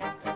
Thank you.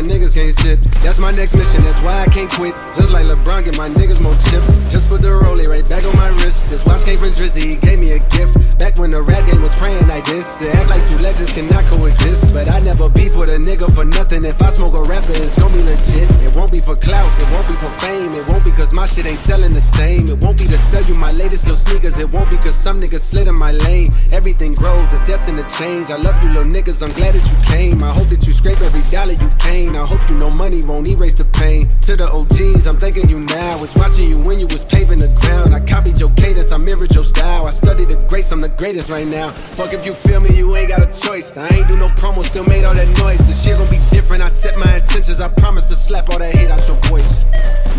my niggas can't sit? That's my next mission, that's why I can't quit. Just like LeBron, get my niggas more chips. Just put the rollie right back on my wrist. This watch came from Drizzy, he gave me a gift. Back when the rap game was praying like this. To act like two legends cannot coexist. But I never beef with a nigga for nothing. If I smoke a rapper, it's gonna be legit. It won't be for clout, it won't be for fame. It won't be cause my shit ain't selling the same. It won't be to sell you my latest little sneakers. It won't be cause some niggas slid in my lane. Everything grows, it's destined to change. I love you little niggas, I'm glad that you came. I dollar you. I hope you know money won't erase the pain. To the OGs, I'm thanking you now. Was watching you when you was paving the ground. I copied your cadence, I mirrored your style. I studied the greats, I'm the greatest right now. Fuck if you feel me, you ain't got a choice. I ain't do no promo, still made all that noise. The shit gon' be different. I set my intentions. I promise to slap all that hate out your voice.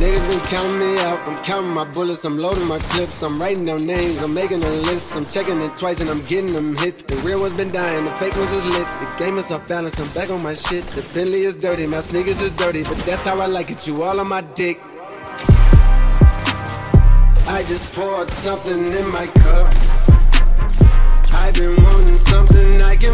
Niggas been counting me out. I'm counting my bullets. I'm loading my clips. I'm writing down names. I'm making a list. I'm checking it twice and I'm getting them hit. The real ones been dying. The fake ones is lit. The game is off balance. I'm back on my shit. The Bentley is dirty. My sneakers is dirty. But that's how I like it. You all on my dick. I just poured something in my cup. I've been wanting something I can